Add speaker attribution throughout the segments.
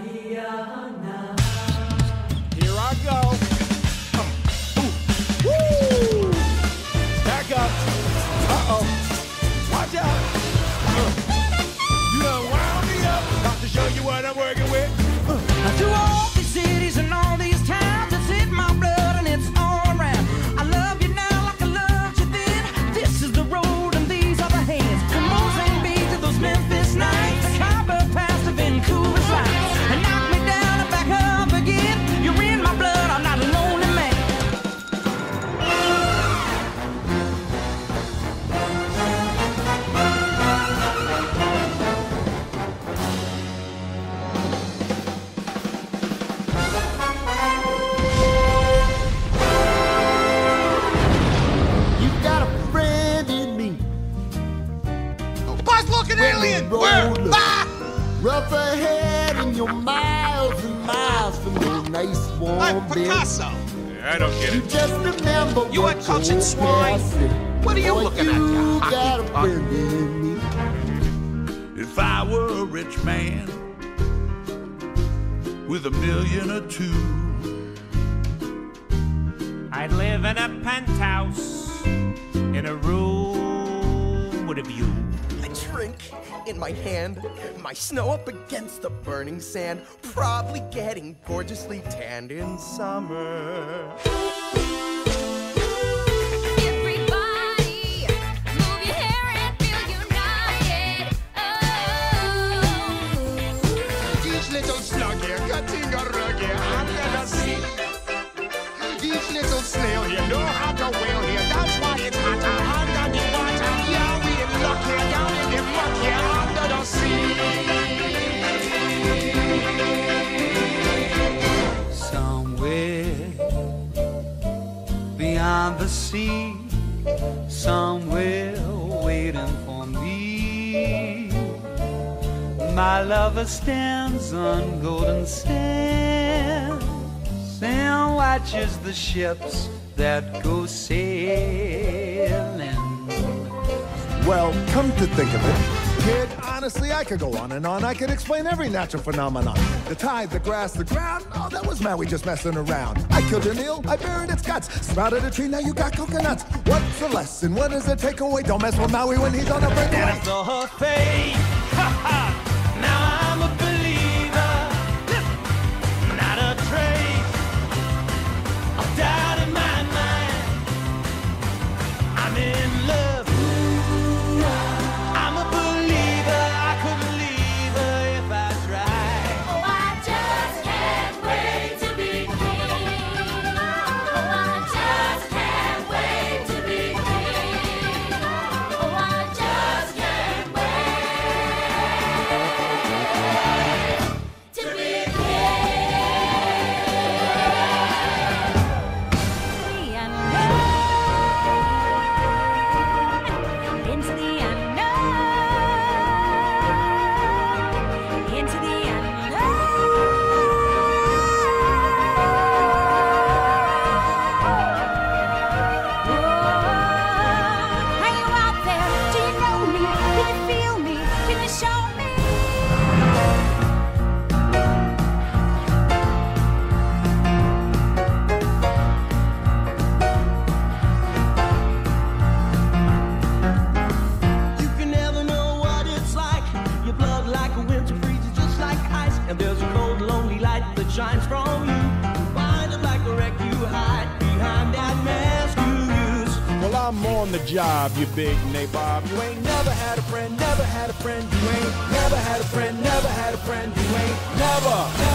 Speaker 1: Here
Speaker 2: Buzz looking alien! Where? Ah!
Speaker 3: Rough ahead and you're miles and miles from your nice warm
Speaker 2: Hey,
Speaker 3: bed.
Speaker 2: Picasso!
Speaker 1: I don't get
Speaker 3: You
Speaker 1: it.
Speaker 3: just remember
Speaker 2: You
Speaker 3: what
Speaker 2: a cultured
Speaker 3: your
Speaker 2: swine?
Speaker 3: said.
Speaker 2: What are you
Speaker 3: Boy,
Speaker 2: looking at, you
Speaker 3: You
Speaker 2: hockey
Speaker 3: got a
Speaker 2: puck?
Speaker 3: in me.
Speaker 4: If I were a rich man with a million or two,
Speaker 5: I'd live in a penthouse in a room with a view.
Speaker 6: A drink in my hand, my snow up against the burning sand, probably getting gorgeously tanned in summer.
Speaker 7: Everybody, move your
Speaker 2: the sea,
Speaker 8: somewhere waiting for me. My lover stands on golden sands and watches the ships that go sailing.
Speaker 9: Well, come to think of it, kid, honestly, I could go on and on. I could explain every natural phenomenon. The tide, the grass, the ground. Oh, that was Maui just messing around. I killed an eel, I buried its guts. Sprouted a tree, now you got coconuts. What's the lesson? What is the takeaway? Don't mess with Maui when he's on a
Speaker 8: And I saw her face. Like a winter freezes just like ice. And there's a cold, lonely light that shines from you. It like a wreck you hide behind that mask you use.
Speaker 1: Well, I'm on the job, you big nabob. You ain't never had a friend, never had a friend. You ain't never had a friend, never had a friend. You ain't never, never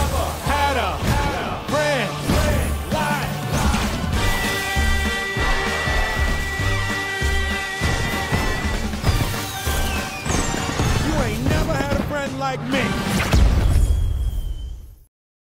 Speaker 1: like me.